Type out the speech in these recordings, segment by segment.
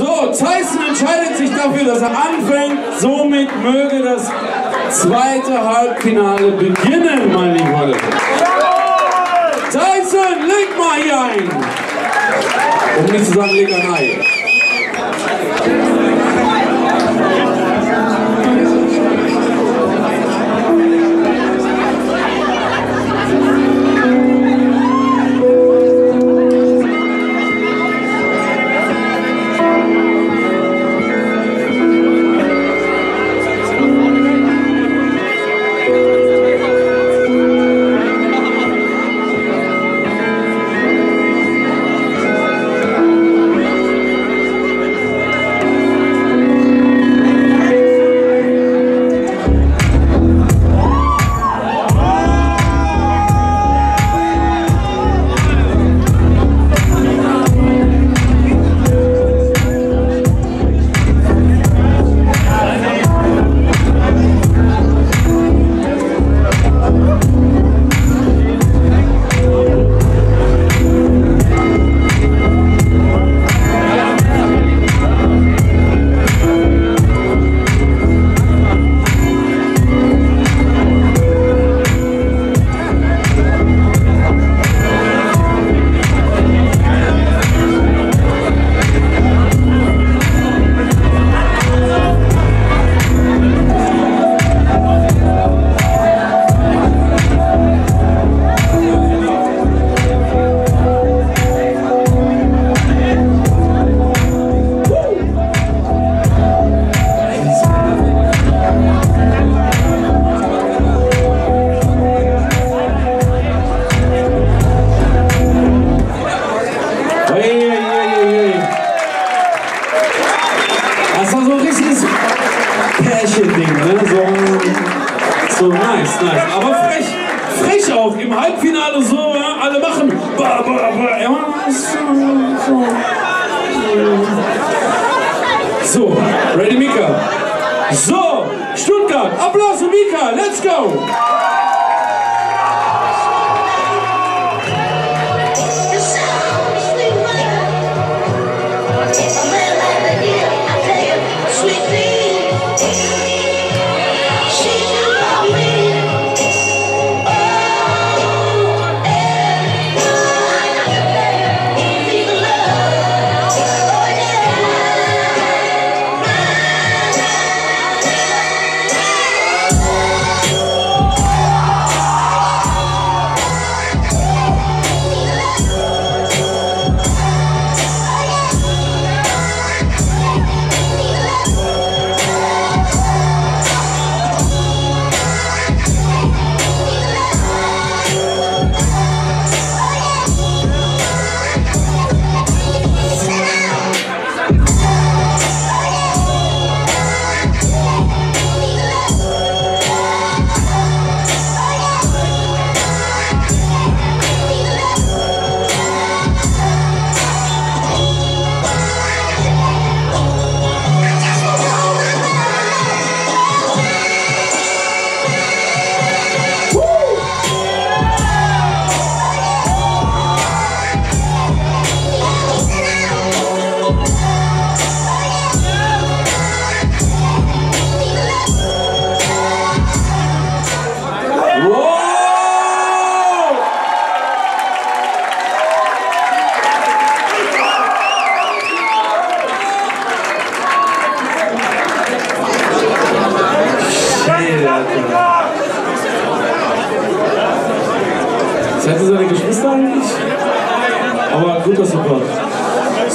So, Tyson entscheidet sich dafür, dass er anfängt. Somit möge das zweite Halbfinale beginnen, mein Lieber. Tyson, leg mal hier ein. Um nicht zu sagen, leg ein Ei. Pärchen-Ding, ne? So, so nice, nice. Aber frech, frech auch. Im Halbfinale so, ja? alle machen. Ba, ba, ba. Ja, so, so. ready, Mika? So, Stuttgart, Applaus für Mika, let's go!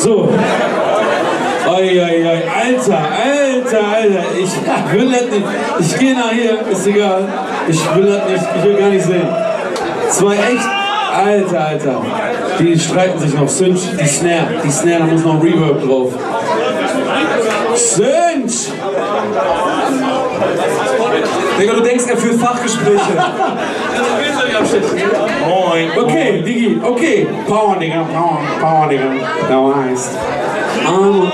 So. Eieiei, Alter, Alter, Alter. Ich will das nicht. Ich gehe nachher, ist egal. Ich will das nicht, ich will gar nicht sehen. Zwei echt. Alter, Alter. Die streiten sich noch. Cinch, die Snare. Die Snare, da muss noch Reverb drauf. Cinch! Digga, du denkst, er führt Fachgespräche. Moin. Okay, Digi, okay. Power, Digga, Power, Power, Digga. Da heißt. Ähm,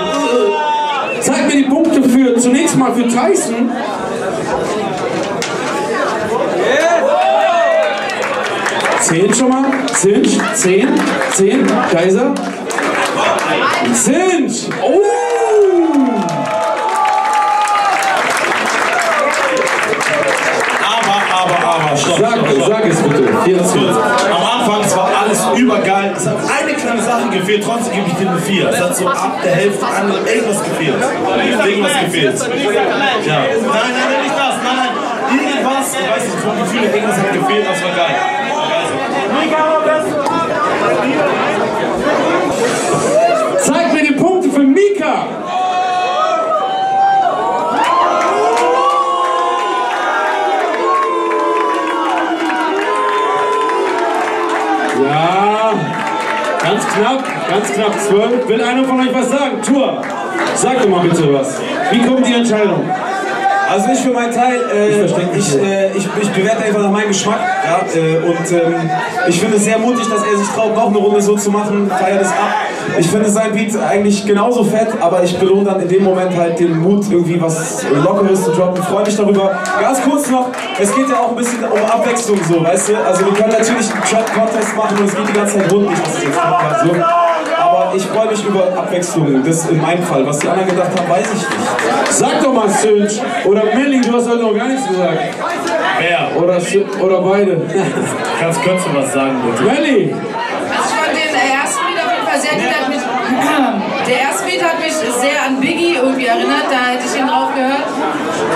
zeig mir die Punkte für, zunächst mal für Tyson. Zehn schon mal. Cinch, zehn, zehn. Kaiser. Cinch. Oh! Bitte. 14. Am Anfang es war alles übergeil. Es hat eine kleine Sache gefehlt, trotzdem gebe ich dir eine 4. Es hat so ab der Hälfte an irgendwas gefehlt. Irgendwas gefehlt. Ja. Nein, nein, nicht das. Nein, nein. Irgendwas, ich weiß nicht, vom Gefühl irgendwas hat gefehlt, das war geil. Zeig mir die Punkte für Mika. Ja, ganz knapp, ganz knapp 12. Will einer von euch was sagen? Tour, sag doch mal bitte was. Wie kommt die Entscheidung? Also ich für meinen Teil, äh, ich, hier. äh, ich, ich bewerte einfach nach meinem Geschmack. Ja, äh, und ähm, ich finde es sehr mutig, dass er sich traut, noch eine Runde so zu machen. Feiert es ab. Ich finde sein Beat eigentlich genauso fett, aber ich belohne dann in dem Moment halt den Mut, irgendwie was Lockeres zu droppen. Freue mich darüber. Ganz kurz noch, es geht ja auch ein bisschen um Abwechslung so, weißt du? Also wir können natürlich einen Trap-Contest machen und es geht die ganze Zeit rund, nicht, dass es jetzt Podcast so. Aber ich freue mich über Abwechslung. Das in meinem Fall. Was die anderen gedacht haben, weiß ich nicht. Sag doch mal Sönch oder Melly, du hast heute noch gar nichts gesagt. Wer? Oder, Sö- oder beide. Kannst, du was sagen, bitte? Melly, Also ich fand den ersten Beat auf jeden Fall sehr gut. Hat mich, der erste Beat hat mich sehr an Biggie irgendwie erinnert, da hätte ich ihn drauf gehört.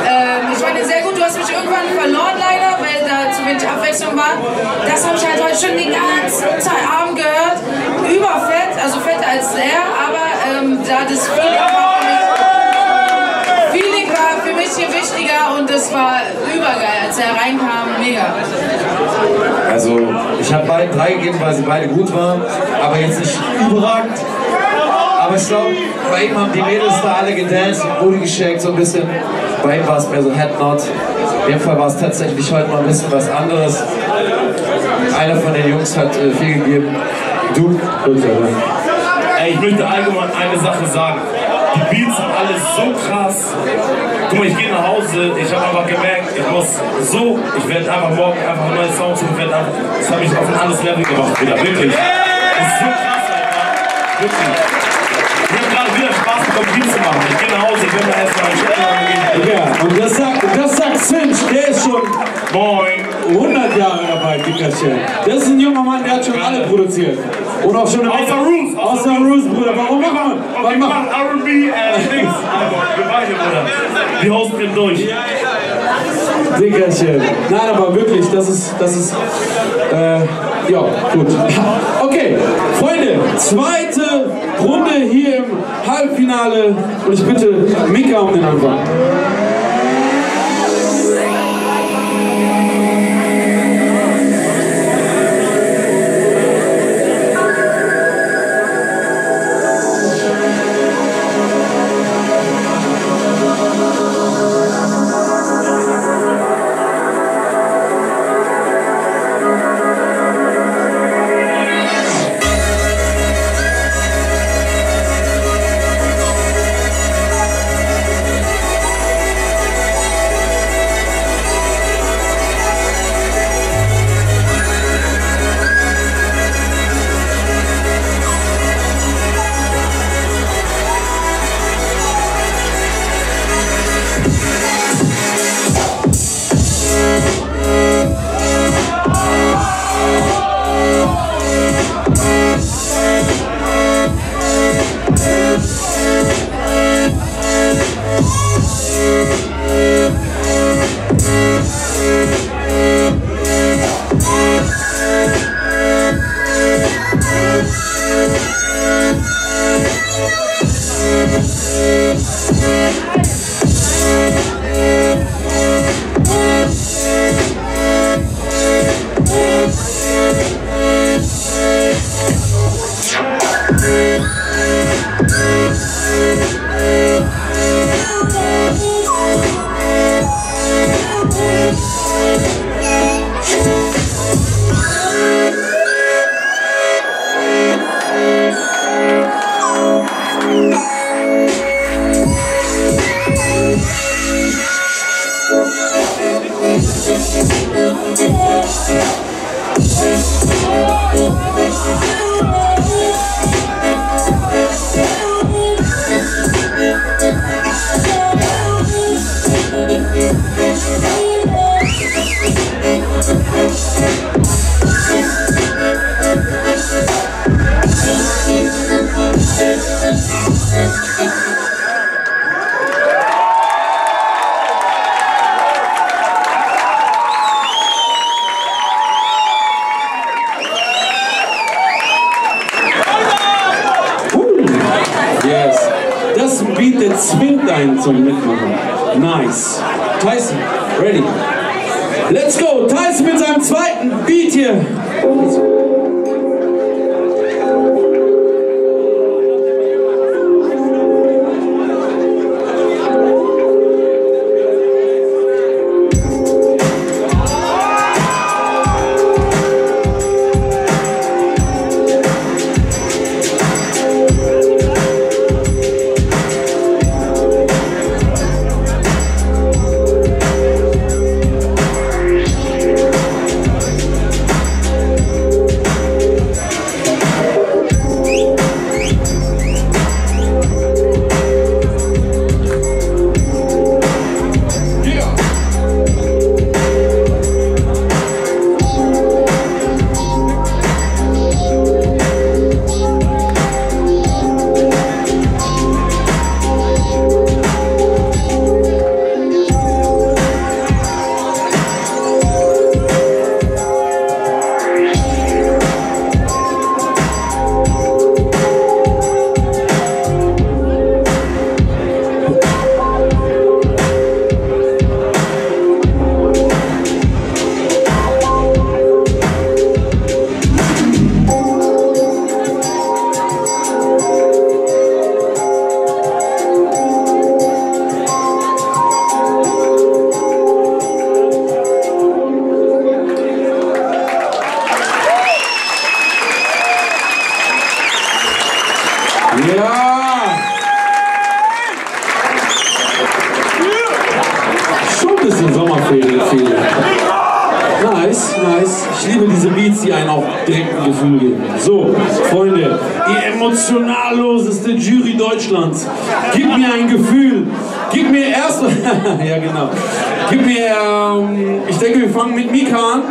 Ähm, ich fand den sehr gut. Du hast mich irgendwann verloren leider, weil da zu wenig Abwechslung war. Das habe ich halt heute schon den ganzen Abend gehört. Also fetter als er, aber ähm, da das Feeling war für mich Feeling war für mich hier wichtiger und es war übergeil, als er reinkam, mega. Also, ich habe beiden drei gegeben, weil sie beide gut waren, aber jetzt nicht überragend. Aber ich glaube, bei ihm haben die Mädels da alle gedanced und Booty geschakt, so ein bisschen. Bei ihm war es mehr so Headnot. In dem Fall war es tatsächlich heute mal ein bisschen was anderes. Einer von den Jungs hat äh, viel gegeben. Du? Ey, ich möchte allgemein eine Sache sagen. Die Beats sind alle so krass. Guck mal, ich gehe nach Hause, ich habe einfach gemerkt, ich muss so, ich werde einfach morgen einfach neue Songs und werde einfach, das hat mich auf ein anderes Level gemacht wieder, wirklich. Das ist so krass, Alter. Wirklich. Ich habe gerade wieder Spaß bekommen, Beats zu machen. Ich gehe nach Hause, ich werde mir erstmal einen Schritt ja, und das sagt, das sagt Cinch, der ist schon Moin. 100 Jahre Dickerchen. Das ist ein junger Mann, der hat schon alle produziert. Und auch schon eine Außer Roos, außer Roos, Bruder. Warum machen wir? Wir machen machen R&B and Dings. Wir beide, Bruder. Wir hosten den durch. Dickerchen. Nein, aber wirklich, das ist, das ist, äh, ja, gut. Okay, Freunde, zweite Runde hier im Halbfinale. Und ich bitte Mika um den Anfang. Das Beat, der zwingt einen zum Mitmachen. Nice. Tyson, ready? Let's go. Tyson mit seinem zweiten Beat hier. Bisschen Sommerferien. Nice, nice. Ich liebe diese Beats, die einen auch direkt ein Gefühl geben. So, Freunde, die emotionalloseste Jury Deutschlands. Gib mir ein Gefühl. Gib mir erst. ja, genau. Gib mir. Ähm, ich denke, wir fangen mit Mika an.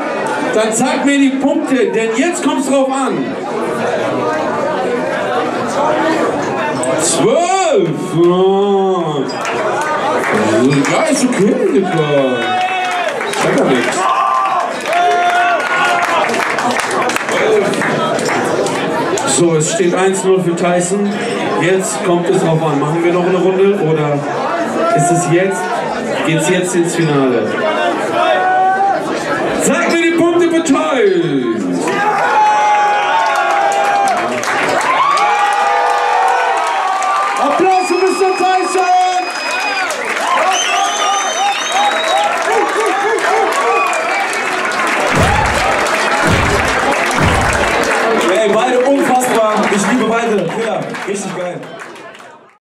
Dann zeig mir die Punkte, denn jetzt kommt es drauf an. Zwölf! Oh. Ja, ist okay, Digga. Sag ja nichts. So, es steht 1-0 für Tyson. Jetzt kommt es drauf an. Machen wir noch eine Runde oder ist es jetzt? Geht's jetzt ins Finale? Zeig mir die Punkte für Tyson!